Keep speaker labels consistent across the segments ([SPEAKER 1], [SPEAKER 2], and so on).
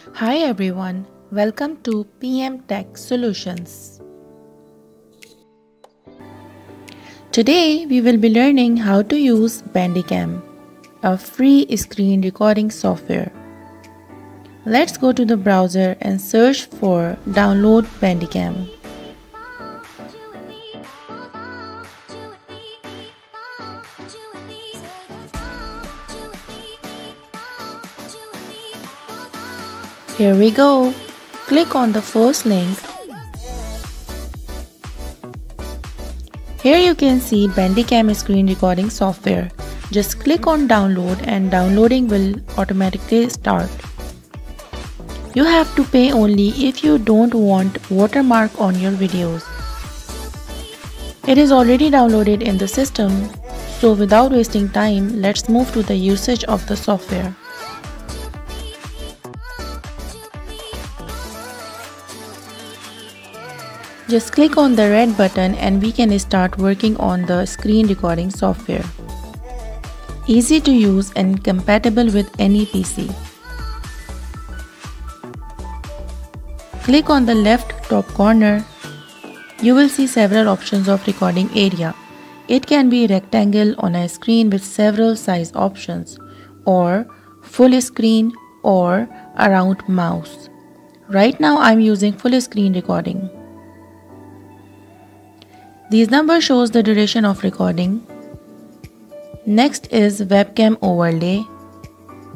[SPEAKER 1] Hi everyone, welcome to PM Tech Solutions. Today we will be learning how to use Bandicam, a free screen recording software. Let's go to the browser and search for download Bandicam. Here we go. Click on the first link. Here you can see Bandicam screen recording software. Just click on download and downloading will automatically start. You have to pay only if you don't want watermark on your videos. It is already downloaded in the system, so without wasting time, let's move to the usage of the software. Just click on the red button and we can start working on the screen recording software. Easy to use and compatible with any PC. Click on the left top corner. You will see several options of recording area. It can be rectangle on a screen with several size options or full screen or around mouse. Right now I'm using full screen recording. These numbers shows the duration of recording. Next is webcam overlay.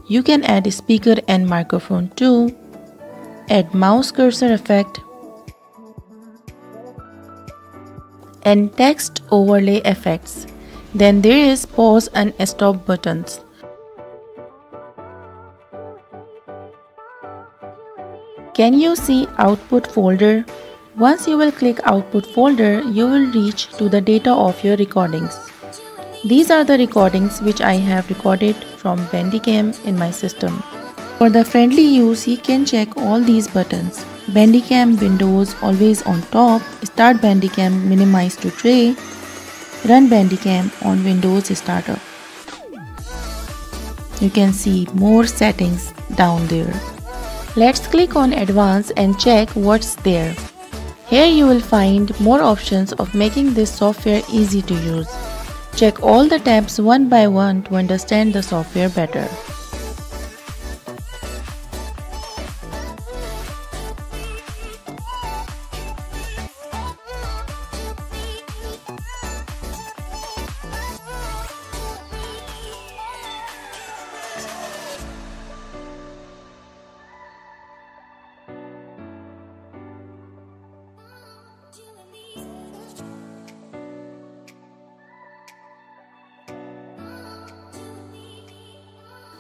[SPEAKER 1] You can add speaker and microphone too. Add mouse cursor effect. And text overlay effects. Then there is pause and stop buttons. Can you see output folder? Once you will click output folder, you will reach to the data of your recordings. These are the recordings which I have recorded from Bandicam in my system. For the friendly use, you can check all these buttons. Bandicam Windows always on top, Start Bandicam minimize to tray, Run Bandicam on Windows Startup. You can see more settings down there. Let's click on Advanced and check what's there. Here you will find more options of making this software easy to use. Check all the tabs one by one to understand the software better.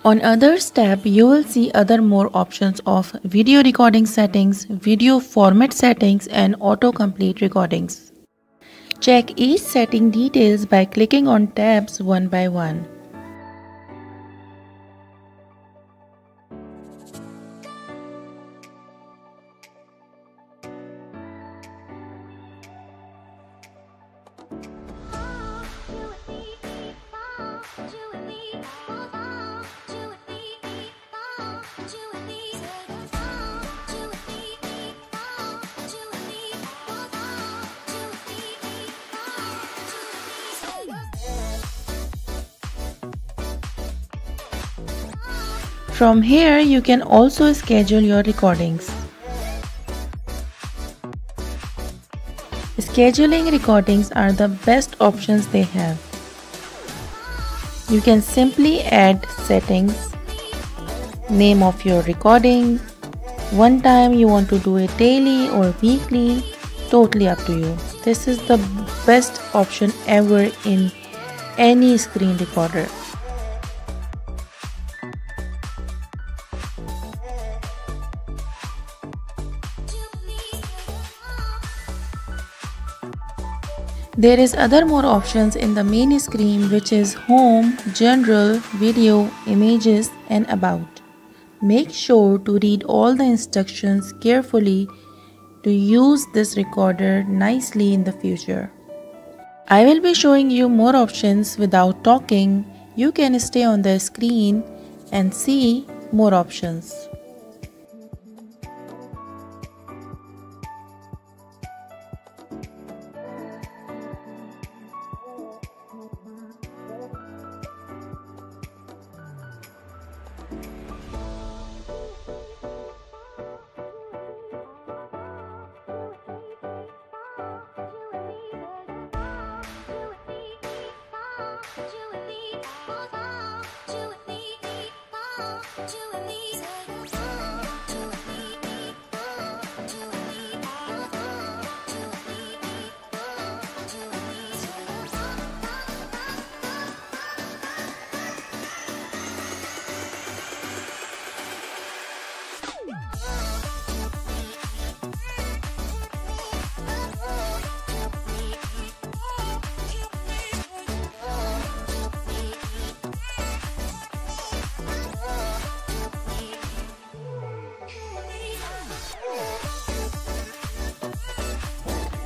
[SPEAKER 1] On Others tab, you will see other more options of video recording settings, video format settings and autocomplete recordings. Check each setting details by clicking on tabs one by one. From here, you can also schedule your recordings. Scheduling recordings are the best options they have. You can simply add settings, name of your recording, one time you want to do it daily or weekly, totally up to you. This is the best option ever in any screen recorder. There is other more options in the main screen which is home, general, video, images and about. Make sure to read all the instructions carefully to use this recorder nicely in the future. I will be showing you more options without talking. You can stay on the screen and see more options.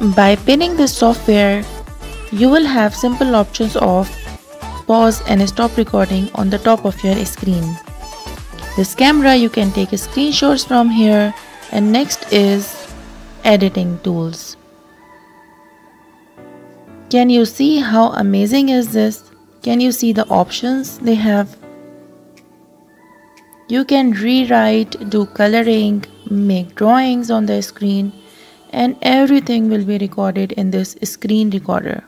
[SPEAKER 1] By pinning this software, you will have simple options of pause and stop recording on the top of your screen. This camera you can take screenshots from here and next is editing tools. Can you see how amazing is this? Can you see the options they have? You can rewrite, do coloring, make drawings on the screen and everything will be recorded in this screen recorder.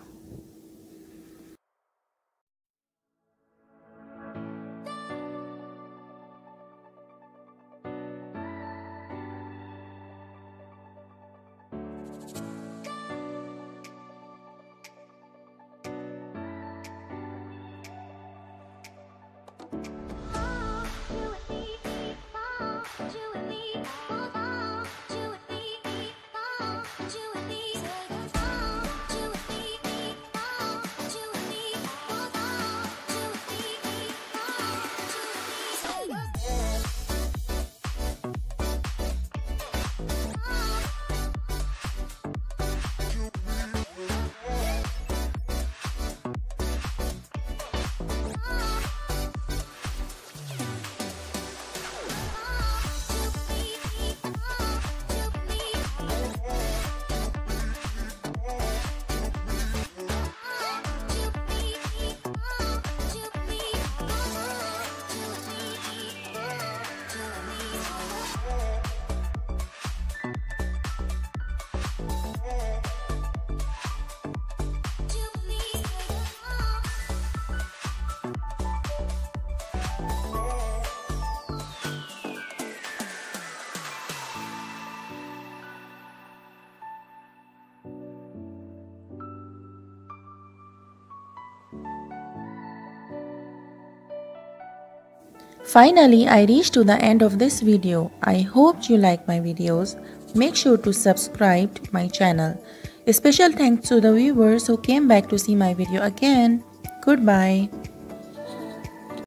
[SPEAKER 1] Finally, I reached to the end of this video. I hope you like my videos. Make sure to subscribe to my channel. A special thanks to the viewers who came back to see my video again. Goodbye.